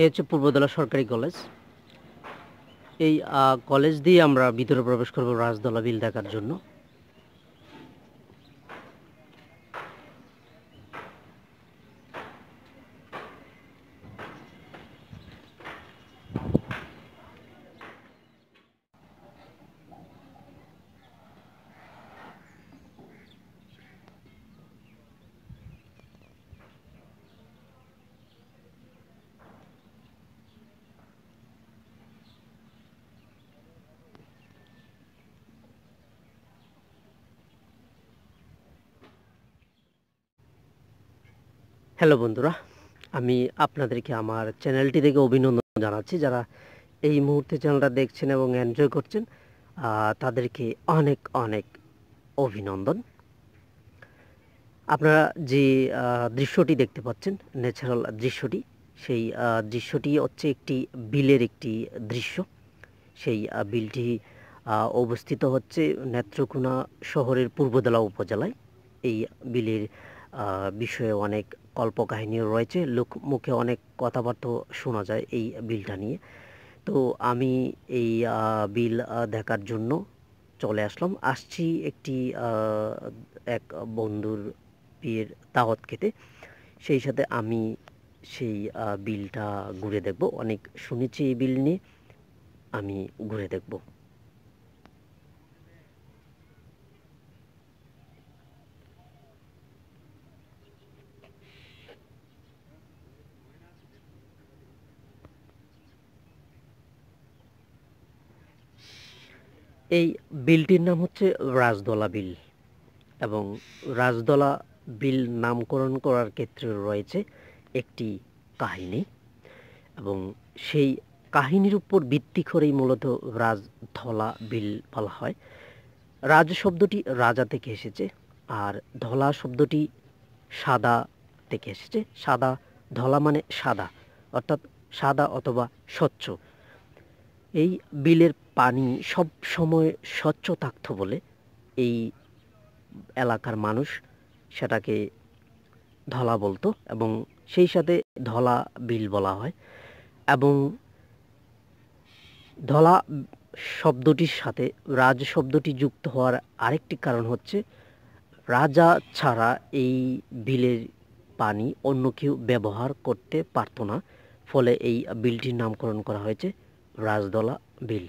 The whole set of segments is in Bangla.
এ হচ্ছে পূর্বদলা সরকারি কলেজ। এই কলেজ দিয়ে আমরা ভিতরে প্রবেশ করব রাজদলা বিল দেখার জন্য। হ্যালো বন্ধুরা, আমি আপনাদেরকে আমার চ্যানেলটি থেকে অভিনন্দন জানাচ্ছি যারা এই মুহূর্তে চ্যানেলটা দেখছেন এবং এনজয় করছেন তাদেরকে অনেক অনেক অভিনন্দন। আপনারা যে দৃশ্যটি দেখতে পাচ্ছেন ন্যাচারাল দৃশ্যটি, সেই দৃশ্যটি হচ্ছে একটি বিলের একটি দৃশ্য। সেই বিলটি অবস্থিত হচ্ছে নেত্রকোনা শহরের পূর্বদলা উপজেলায়। এই বিলের বিষয়ে অনেক কল্পকাহিনীও রয়েছে। লোক মুখে অনেক কথাবার্তা শোনা যায় এই বিলটা নিয়ে। তো আমি এই বিল দেখার জন্য চলে আসলাম। আসছি একটি এক বন্ধুর বিয়ের দাওয়াত খেতে। সেই সাথে আমি সেই বিলটা ঘুরে দেখব। অনেক শুনেছি এই বিল নিয়ে। আমি ঘুরে দেখব। এই বিলটির নাম হচ্ছে রাজদলা বিল এবং রাজদলা বিল নামকরণ করার ক্ষেত্রে রয়েছে একটি কাহিনী এবং সেই কাহিনীর উপর ভিত্তি করেই মূলত রাজধলা বিল বলা হয়। রাজ শব্দটি রাজা থেকে এসেছে আর ধলা শব্দটি সাদা থেকে এসেছে। সাদা, ধলা মানে সাদা, অর্থাৎ সাদা অথবা স্বচ্ছ। এই বিলের পানি সব সময় স্বচ্ছ থাকতো বলে এই এলাকার মানুষ সেটাকে ধলা বলতো এবং সেই সাথে ধলা বিল বলা হয় এবং ধলা শব্দটির সাথে রাজ শব্দটি যুক্ত হওয়ার আরেকটি কারণ হচ্ছে রাজা ছাড়া এই বিলের পানি অন্য কেউ ব্যবহার করতে পারতো না। ফলে এই বিলটির নামকরণ করা হয়েছে রাজদলা বিল।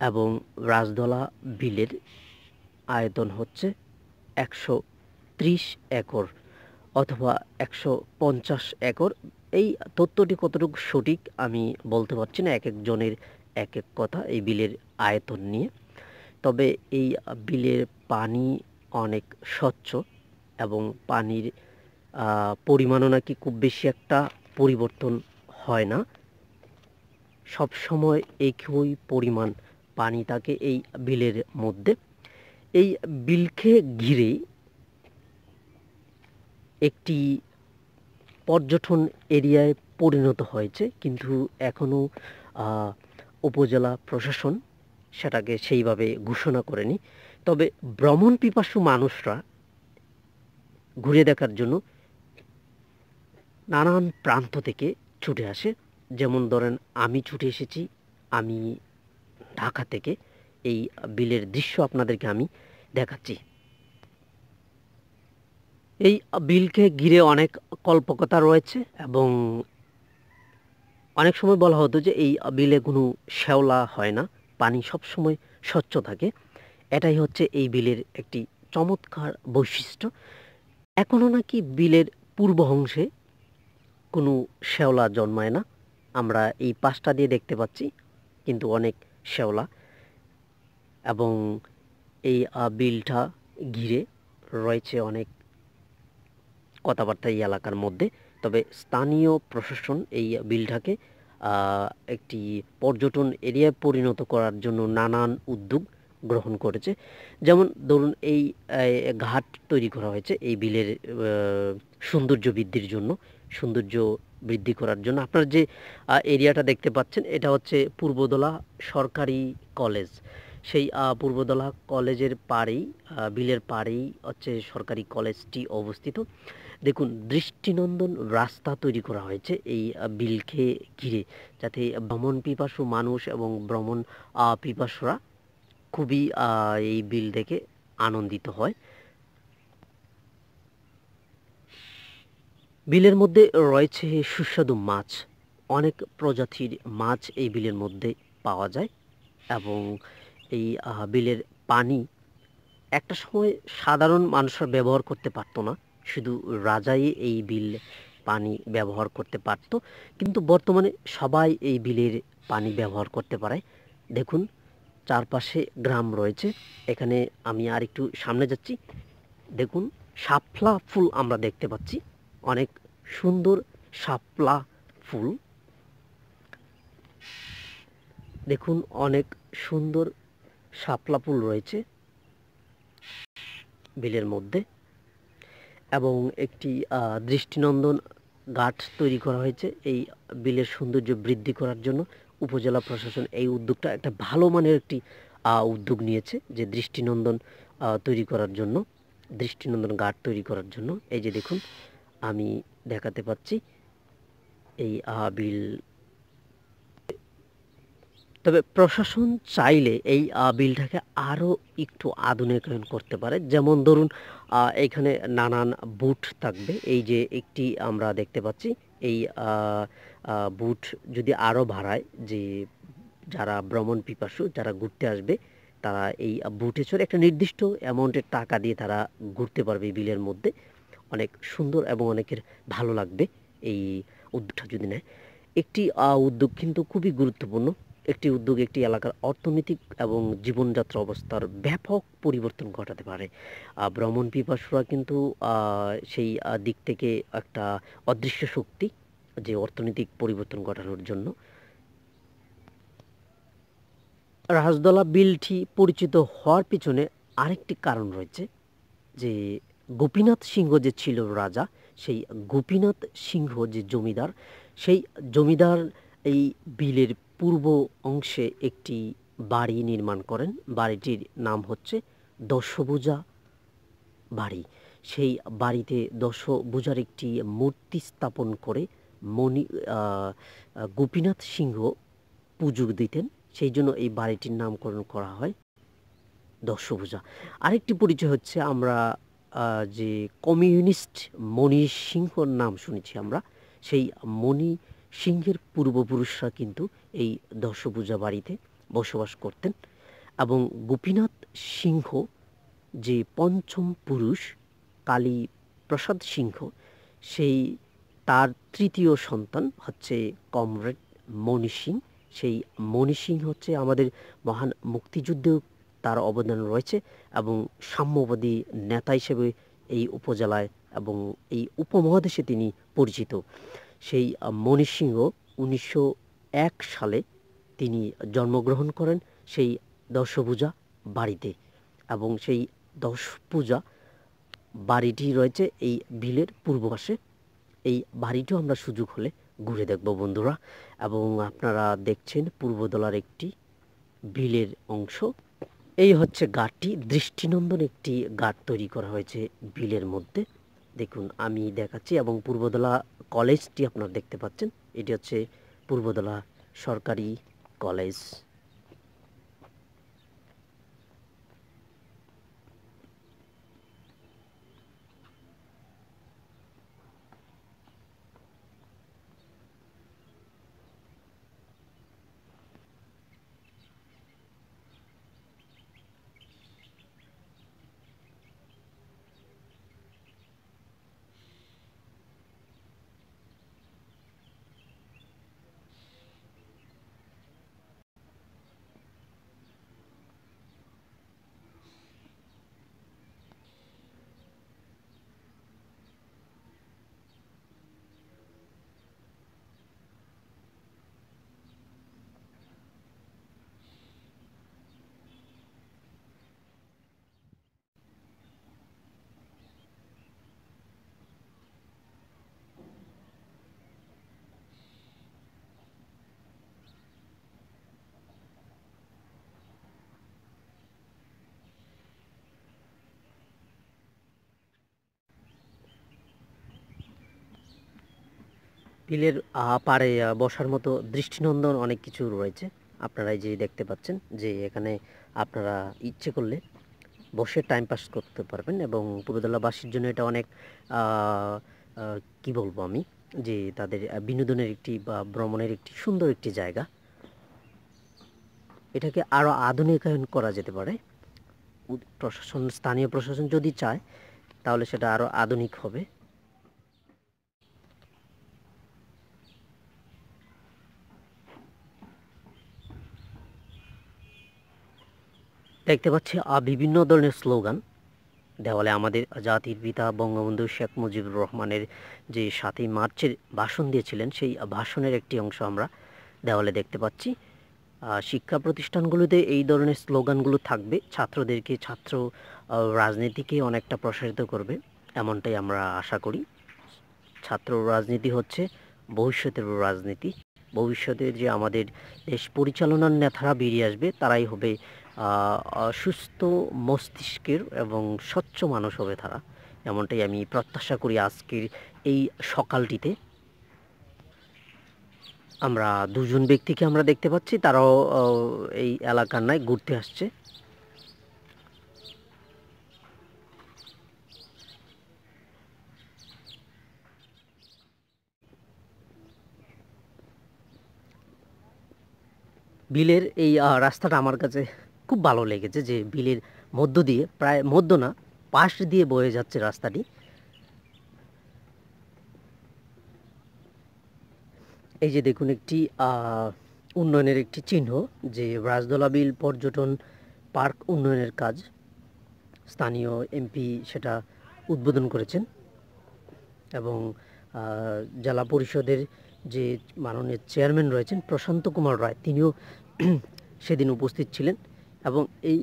এবং রাজদলা বিলের আয়তন হচ্ছে একশো ত্রিশ একর অথবা একশো পঞ্চাশ একর। এই তথ্যটি কতটুকু সঠিক আমি বলতে পারছি না এক একজনের এক এক কথা এই বিলের আয়তন নিয়ে। তবে এই বিলের পানি অনেক স্বচ্ছ এবং পানির পরিমাণও নাকি খুব বেশি একটা পরিবর্তন হয় না। সব সময় একই পরিমাণ পানি থাকে এই বিলের মধ্যে, এই বিলকে ঘিরে একটি পর্যটন এরিয়ায় পরিণত হয়েছে। কিন্তু এখনও উপজেলা প্রশাসন সেটাকে সেইভাবে ঘোষণা করেনি। তবে ভ্রমণ পিপাসু মানুষরা ঘুরে দেখার জন্য নানান প্রান্ত থেকে ছুটে আসে। যেমন ধরেন, আমি ছুটে এসেছি, আমি ঢাকা থেকে এই বিলের দৃশ্য আপনাদেরকে আমি দেখাচ্ছি। এই বিলকে ঘিরে অনেক কল্পকতা রয়েছে এবং অনেক সময় বলা হতো যে এই বিলে কোনো শ্যাওলা হয় না, পানি সব সময় স্বচ্ছ থাকে। এটাই হচ্ছে এই বিলের একটি চমৎকার বৈশিষ্ট্য। এখনও নাকি বিলের পূর্ব অংশে কোনো শ্যাওলা জন্মায় না। আমরা এই পাশটা দিয়ে দেখতে পাচ্ছি, কিন্তু অনেক শ্যাওলা এবং এই বিলটা ঘিরে রয়েছে অনেক কথাবার্তা এই এলাকার মধ্যে। তবে স্থানীয় প্রশাসন এই বিলটাকে একটি পর্যটন এরিয়ায় পরিণত করার জন্য নানান উদ্যোগ গ্রহণ করেছে। যেমন ধরুন এই ঘাট তৈরি করা হয়েছে এই বিলের সৌন্দর্য বৃদ্ধির জন্য। সৌন্দর্য বৃদ্ধি করার জন্য। আপনার যে এরিয়াটা দেখতে পাচ্ছেন, এটা হচ্ছে পূর্বদলা সরকারি কলেজ। সেই পূর্বদলা কলেজের পাড়েই বিলের পাড়েই হচ্ছে সরকারি কলেজটি অবস্থিত। দেখুন, দৃষ্টিনন্দন রাস্তা তৈরি করা হয়েছে এই বিলকে ঘিরে। যাতে ভ্রমণ পিপাসু মানুষ এবং ভ্রমণ পিপাসুরা খুবই এই বিল দেখে আনন্দিত হয়। বিলের মধ্যে রয়েছে সুস্বাদু মাছ। অনেক প্রজাতির মাছ এই বিলের মধ্যে পাওয়া যায় এবং এই বিলের পানি একটা সময় সাধারণ মানুষরা ব্যবহার করতে পারতো না। শুধু রাজাই এই বিল পানি ব্যবহার করতে পারত। কিন্তু বর্তমানে সবাই এই বিলের পানি ব্যবহার করতে পারে। দেখুন, চারপাশে গ্রাম রয়েছে। এখানে আমি আর একটু সামনে যাচ্ছি। দেখুন, শাপলা ফুল আমরা দেখতে পাচ্ছি। অনেক সুন্দর শাপলা ফুল। দেখুন, অনেক সুন্দর শাপলা ফুল রয়েছে বিলের মধ্যে এবং একটি দৃষ্টিনন্দন গাঠ তৈরি করা হয়েছে এই বিলের সৌন্দর্য বৃদ্ধি করার জন্য। উপজেলা প্রশাসন এই উদ্যোগটা একটা ভালো মানের একটি উদ্যোগ নিয়েছে যে দৃষ্টিনন্দন তৈরি করার জন্য, দৃষ্টিনন্দন গাঠ তৈরি করার জন্য। এই যে দেখুন আমি দেখাতে পাচ্ছি এই আবিল। তবে প্রশাসন চাইলে এই বিলটাকে আরও একটু আধুনিকায়ন করতে পারে। যেমন ধরুন এখানে নানান বুট থাকবে। এই যে একটি আমরা দেখতে পাচ্ছি, এই বুট যদি আরও ভাড়ায় যে যারা ভ্রমণ পিপাসু, যারা ঘুরতে আসবে, তারা এই বুটে চড়ে একটা নির্দিষ্ট অ্যামাউন্টের টাকা দিয়ে তারা ঘুরতে পারবে বিলের মধ্যে। অনেক সুন্দর এবং অনেকের ভালো লাগবে এই উদ্যোগটা যদি নেয়। একটি উদ্যোগ কিন্তু খুবই গুরুত্বপূর্ণ। একটি উদ্যোগ একটি এলাকার অর্থনৈতিক এবং জীবনযাত্রা অবস্থার ব্যাপক পরিবর্তন ঘটাতে পারে। ভ্রমণ পিপাসুরা কিন্তু সেই দিক থেকে একটা অদৃশ্য শক্তি যে অর্থনৈতিক পরিবর্তন ঘটানোর জন্য। রাজদলা বিলটি পরিচিত হওয়ার পিছনে আরেকটি কারণ রয়েছে যে গোপীনাথ সিংহ যে ছিল রাজা, সেই গোপীনাথ সিংহ যে জমিদার, সেই জমিদার এই বিলের পূর্ব অংশে একটি বাড়ি নির্মাণ করেন। বাড়িটির নাম হচ্ছে দশভুজা বাড়ি। সেই বাড়িতে দশভুজার একটি মূর্তি স্থাপন করে মণি গোপীনাথ সিংহ পুজো দিতেন। সেই জন্য এই বাড়িটির নামকরণ করা হয় দশভুজা। আরেকটি পরিচয় হচ্ছে আমরা যে কমিউনিস্ট মণি সিংহর নাম শুনেছি আমরা, সেই মণি সিংহের পূর্বপুরুষরা কিন্তু এই দশভূজা বাড়িতে বসবাস করতেন এবং গোপীনাথ সিংহ যে পঞ্চম পুরুষ, কালী প্রসাদ সিংহ, সেই তার তৃতীয় সন্তান হচ্ছে কমরেড মণি সিং। সেই মণি সিং হচ্ছে আমাদের মহান মুক্তিযুদ্ধেও তার অবদান রয়েছে এবং সাম্যবাদী নেতা হিসেবে এই উপজেলায় এবং এই উপমহাদেশে তিনি পরিচিত। সেই মণি সিংহ উনিশশো এক সালে তিনি জন্মগ্রহণ করেন সেই দশভূজা বাড়িতে এবং সেই দশ পূজা বাড়িটি রয়েছে এই বিলের পূর্ব পাশে। এই বাড়িটিও আমরা সুযোগ হলে ঘুরে দেখব বন্ধুরা। এবং আপনারা দেখছেন পূর্বদলার একটি বিলের অংশ। এই হচ্ছে গাঠটি দৃষ্টিনন্দন একটি গাঠ তৈরি করা হয়েছে বিলের মধ্যে। দেখুন, আমি দেখাচ্ছি এবং পূর্বদলা কলেজটি আপনারা দেখতে পাচ্ছেন। এটি হচ্ছে পূর্বদলা সরকারি কলেজ। বিলের পাড়ে বসার মতো দৃষ্টিনন্দন অনেক কিছু রয়েছে। আপনারা যে দেখতে পাচ্ছেন যে এখানে আপনারা ইচ্ছে করলে বসে টাইম পাস করতে পারবেন এবং পুরুদলাবাসীর জন্য এটা অনেক কি বলব আমি? যে তাদের বিনোদনের একটি বা ভ্রমণের একটি সুন্দর একটি জায়গা। এটাকে আরও আধুনিকায়ন করা যেতে পারে। প্রশাসন, স্থানীয় প্রশাসন যদি চায়, তাহলে সেটা আরও আধুনিক হবে। দেখতে পাচ্ছি বিভিন্ন ধরনের স্লোগান। দেওয়ালে আমাদের জাতির পিতা বঙ্গবন্ধু শেখ মুজিবুর রহমানের যে সাতই মার্চের ভাষণ দিয়েছিলেন, সেই ভাষণের একটি অংশ আমরা দেওয়ালে দেখতে পাচ্ছি। শিক্ষা প্রতিষ্ঠানগুলোতে এই ধরনের স্লোগানগুলো থাকবে। ছাত্রদেরকে, ছাত্র রাজনীতিকে অনেকটা প্রসারিত করবে, এমনটাই আমরা আশা করি। ছাত্র রাজনীতি হচ্ছে ভবিষ্যতের রাজনীতি। ভবিষ্যতে যে আমাদের দেশ পরিচালনার নেতারা বেরিয়ে আসবে, তারাই হবে সুস্থ মস্তিষ্কের এবং স্বচ্ছ মানুষ হবে তারা। এমনটাই আমি প্রত্যাশা করি আজকের এই সকালটিতে। আমরা দুজন ব্যক্তিকে আমরা দেখতে পাচ্ছি, তারাও এই এলাকার নাই ঘুরতে আসছে। বিলের এই রাস্তাটা আমার কাছে খুব ভালো লেগেছে যে বিলের মধ্য দিয়ে, প্রায় মধ্য না, পাশ দিয়ে বয়ে যাচ্ছে রাস্তাটি। এই যে দেখুন একটি উন্নয়নের একটি চিহ্ন, যে রাজদোলা বিল পর্যটন পার্ক উন্নয়নের কাজ। স্থানীয় এমপি সেটা উদ্বোধন করেছেন এবং জেলা পরিষদের যে মাননীয় চেয়ারম্যান রয়েছেন প্রশান্ত কুমার রায়, তিনিও সেদিন উপস্থিত ছিলেন। এবং এই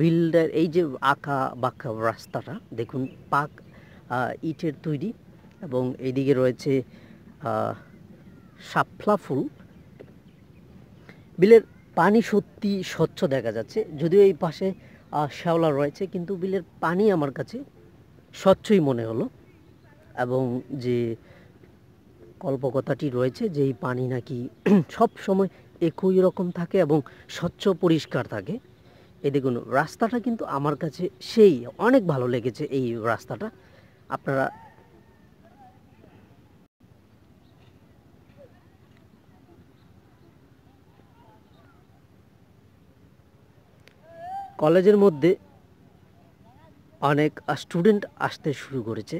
বিল্ডার, এই যে আঁকা বাঁকা রাস্তাটা, দেখুন পাক ইটের তৈরি এবং এইদিকে রয়েছে শাপলা ফুল। বিলের পানি সত্যি স্বচ্ছ দেখা যাচ্ছে। যদিও এই পাশে শ্যাওলা রয়েছে, কিন্তু বিলের পানি আমার কাছে স্বচ্ছই মনে হলো। এবং যে কল্পকথাটি রয়েছে যে এই পানি নাকি সব সময় একই রকম থাকে এবং স্বচ্ছ পরিষ্কার থাকে। এই দেখুন, রাস্তাটা কিন্তু আমার কাছে সেই, অনেক ভালো লেগেছে এই রাস্তাটা। আপনারা কলেজের মধ্যে অনেক স্টুডেন্ট আসতে শুরু করেছে।